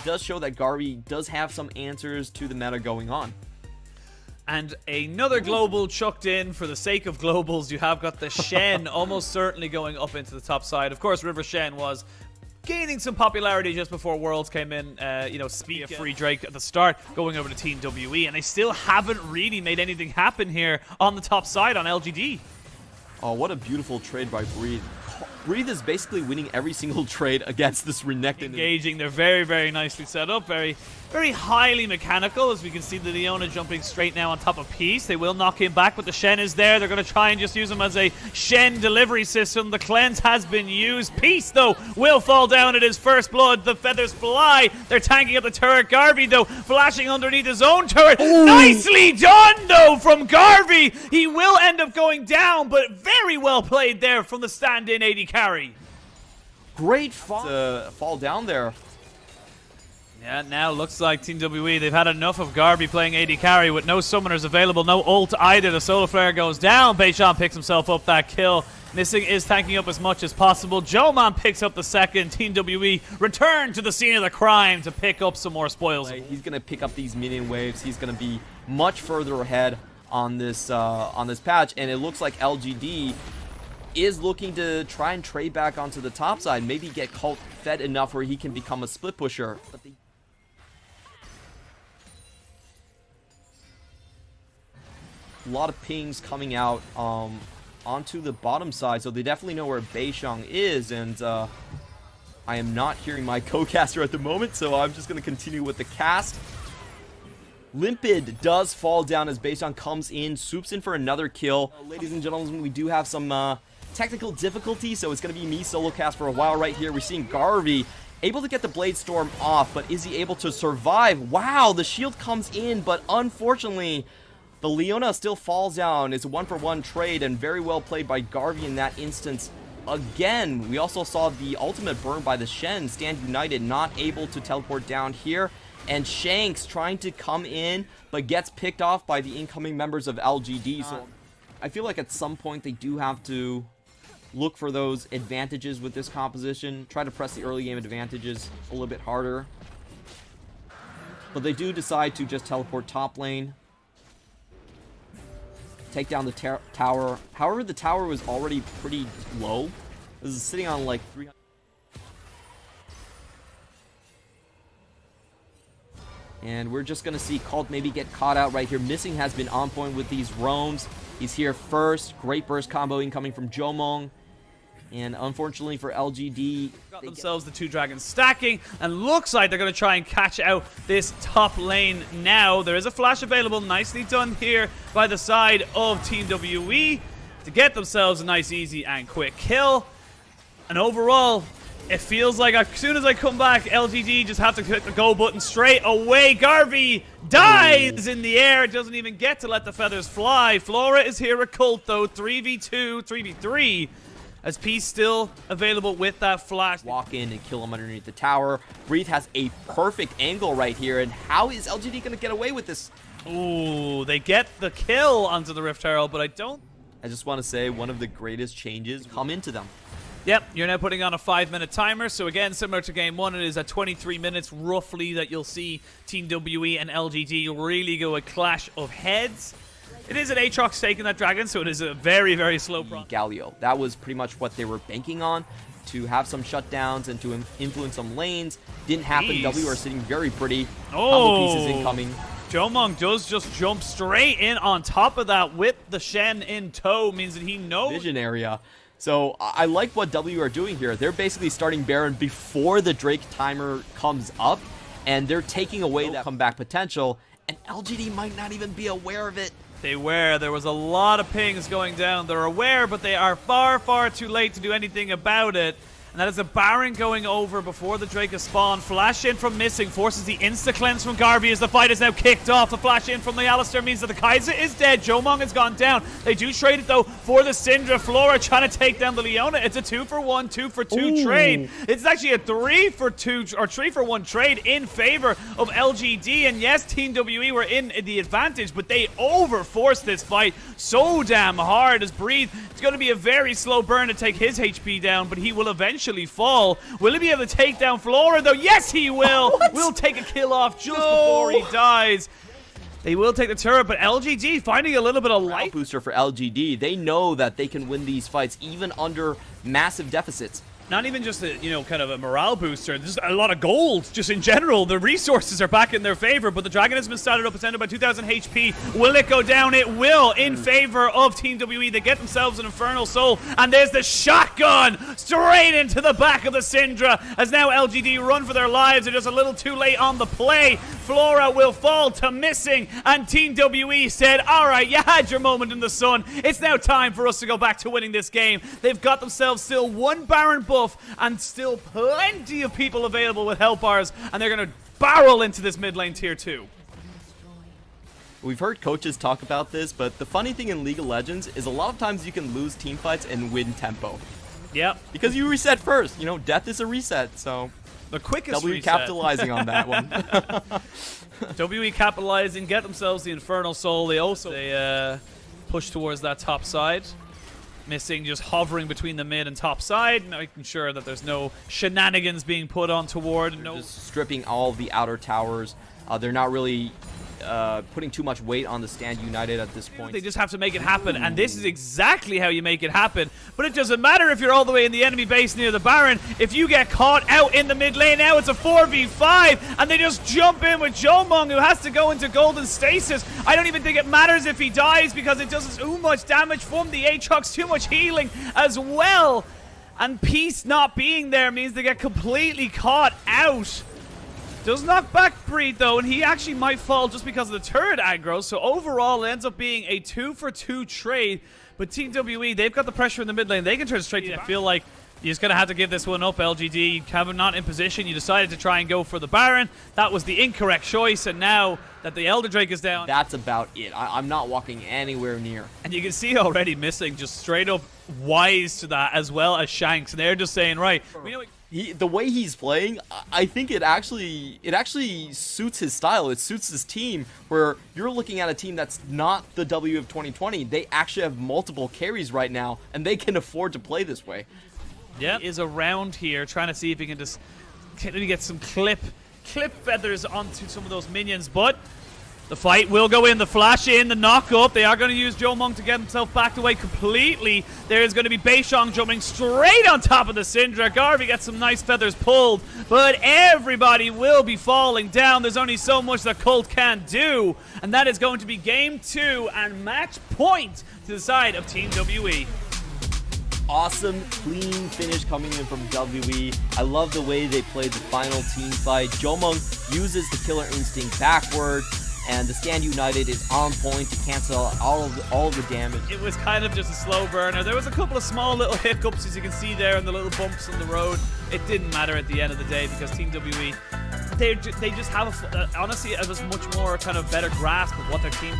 it does show that Garvey does have some answers to the meta going on. And another global chucked in for the sake of globals. You have got the Shen almost certainly going up into the top side. Of course, River Shen was gaining some popularity just before Worlds came in. Uh, you know, speak of free Drake at the start, going over to Team WE, and they still haven't really made anything happen here on the top side on LGD. Oh, what a beautiful trade by Breathe. Breathe is basically winning every single trade against this Renekton. Engaging, they're very, very nicely set up, very, very highly mechanical, as we can see the Leona jumping straight now on top of Peace. They will knock him back, but the Shen is there. They're going to try and just use him as a Shen delivery system. The cleanse has been used. Peace, though, will fall down at his first blood. The feathers fly. They're tanking up the turret. Garvey, though, flashing underneath his own turret. Ooh. Nicely done, though, from Garvey. He will end up going down, but very well played there from the stand-in AD carry. Great fall, uh, fall down there. Yeah, now looks like Team WE, they've had enough of Garvey playing AD carry with no summoners available, no ult either. The Solar Flare goes down. Beishang picks himself up that kill. Missing is tanking up as much as possible. Jiumeng picks up the second. Team WE return to the scene of the crime to pick up some more spoils. He's going to pick up these minion waves. He's going to be much further ahead on this uh, on this patch, and it looks like LGD is looking to try and trade back onto the top side, maybe get Cult fed enough where he can become a split pusher. A lot of pings coming out um, onto the bottom side, so they definitely know where Beishang is, and uh, I am not hearing my co-caster at the moment, so I'm just going to continue with the cast. Limpid does fall down as Beishang comes in, swoops in for another kill. Uh, ladies and gentlemen, we do have some uh, technical difficulty, so it's going to be me solo cast for a while right here. We're seeing Garvey able to get the Blade Storm off, but is he able to survive? Wow, the shield comes in, but unfortunately, the Leona still falls down. It's a one-for-one -one trade, and very well played by Garvey in that instance. Again, we also saw the ultimate burn by the Shen. Stand United not able to teleport down here. And Shanks trying to come in, but gets picked off by the incoming members of LGD. So I feel like at some point they do have to look for those advantages with this composition. Try to press the early game advantages a little bit harder. But they do decide to just teleport top lane. Take down the tower. However, the tower was already pretty low. This is sitting on like 300. And we're just going to see Cult maybe get caught out right here. Missing has been on point with these roams. He's here first. Great burst combo incoming from Jiumeng. And unfortunately for LGD, got themselves the two dragons stacking, and looks like they're going to try and catch out this top lane now. There is a flash available, nicely done here by the side of Team WE to get themselves a nice, easy, and quick kill. And overall, it feels like as soon as I come back, LGD just have to hit the go button straight away. Garvey dies in the air. Doesn't even get to let the feathers fly. Flora is here at Cult, though. 3v2, 3v3 as Peace still available with that flash. Walk in and kill him underneath the tower. Breathe has a perfect angle right here, and how is LGD going to get away with this? Ooh, they get the kill onto the Rift Herald, but I don't... I just want to say one of the greatest changes come into them. Yep, you're now putting on a five-minute timer. So again, similar to game one, it is at 23 minutes roughly that you'll see Team WE and LGD really go a clash of heads. It is an Aatrox taking that dragon, so it is a very, very slow process. Galio. That was pretty much what they were banking on to have some shutdowns and to influence some lanes. Didn't happen. Jeez. W are sitting very pretty. Oh. Combo pieces incoming. Jiumeng does just jump straight in on top of that with the Shen in tow. Means that he knows. Vision area. Uh. So I like what W are doing here. They're basically starting Baron before the Drake timer comes up. And they're taking away that comeback potential. And LGD might not even be aware of it. They were. There was a lot of pings going down. They're aware, but they are far, far too late to do anything about it. And that is a Baron going over before the Drake has spawned. Flash in from Missing forces the insta-cleanse from Garvey as the fight is now kicked off. The flash in from the Alistar means that the Kai'Sa is dead. Jiumeng has gone down. They do trade it, though, for the Syndra. Flora trying to take down the Leona. It's a two for one, two for two Ooh. trade. It's actually a three for two, or three for one trade in favor of LGD. And yes, Team WE were in the advantage, but they overforced this fight so damn hard as Breathe. It's going to be a very slow burn to take his HP down, but he will eventually potentially fall. Will he be able to take down Flora, though? Yes, he will. We'll take a kill off just No. before he dies. They will take the turret, but LGD finding a little bit of life. booster for LGD. They know that they can win these fights even under massive deficits. Not even just a, you know, kind of a morale booster. There's a lot of gold just in general. The resources are back in their favor, but the Dragon has been started up. It's ended by 2,000 HP. Will it go down? It will in hmm. favor of Team WE. They get themselves an Infernal Soul, and there's the shotgun straight into the back of the Syndra as now LGD run for their lives. They're just a little too late on the play. Flora will fall to missing, and Team WE said, All right, you had your moment in the sun. It's now time for us to go back to winning this game. They've got themselves still one Baron buff and still plenty of people available with help bars, and they're going to barrel into this mid lane tier 2. We've heard coaches talk about this, but the funny thing in League of Legends is a lot of times you can lose team fights and win tempo. Yep. Because you reset first. You know, death is a reset, so The quickest W reset. capitalizing on that one. WE capitalizing, get themselves the Infernal Soul. They also they uh, push towards that top side. Missing, just hovering between the mid and top side, making sure that there's no shenanigans being put on toward. No, Just stripping all the outer towers. Uh, they're not really uh, putting too much weight on the Stand United at this point. They just have to make it happen, and this is exactly how you make it happen. But it doesn't matter if you're all the way in the enemy base near the Baron. If you get caught out in the mid lane now, it's a 4v5, and they just jump in with Jiumeng, who has to go into Golden Stasis. I don't even think it matters if he dies because it does too much damage from the Aatrox, too much healing as well. And Peace not being there means they get completely caught out. Does knock back Breathe though, and he actually might fall just because of the turret aggro. So overall, it ends up being a two for two trade. But Team WE, they've got the pressure in the mid lane. They can turn straight to. I feel like you're just gonna have to give this one up. LGD, Kevin not in position. You decided to try and go for the Baron. That was the incorrect choice, and now that the Elder Drake is down, That's about it. I- I'm not walking anywhere near. and you can see already missing just straight up wise to that as well as Shanks. And they're just saying, right, we know. He, the way he's playing, I- I think it actually it actually suits his style. It suits his team. Where you're looking at a team that's not the W of 2020. They actually have multiple carries right now, and they can afford to play this way. Yeah, is around here trying to see if he can just can he get some clip clip feathers onto some of those minions, but the fight will go in. The flash in, the knock up. They are going to use Jiumeng to get himself backed away completely. There is going to be Beishang jumping straight on top of the Syndra. Garvey gets some nice feathers pulled, but everybody will be falling down. There's only so much that Cult can do, and that is going to be game two and match point to the side of Team. WE. Awesome, clean finish coming in from WE. I love the way they played the final team fight. Jiumeng uses the killer instinct backward, and the Stand United is on point to cancel all of the, all of the damage. it was kind of just a slow burner. There was a couple of small little hiccups, as you can see there, and the little bumps on the road. It didn't matter at the end of the day because Team WE, they they just have a uh, honestly, it was much more kind of better grasp of what their team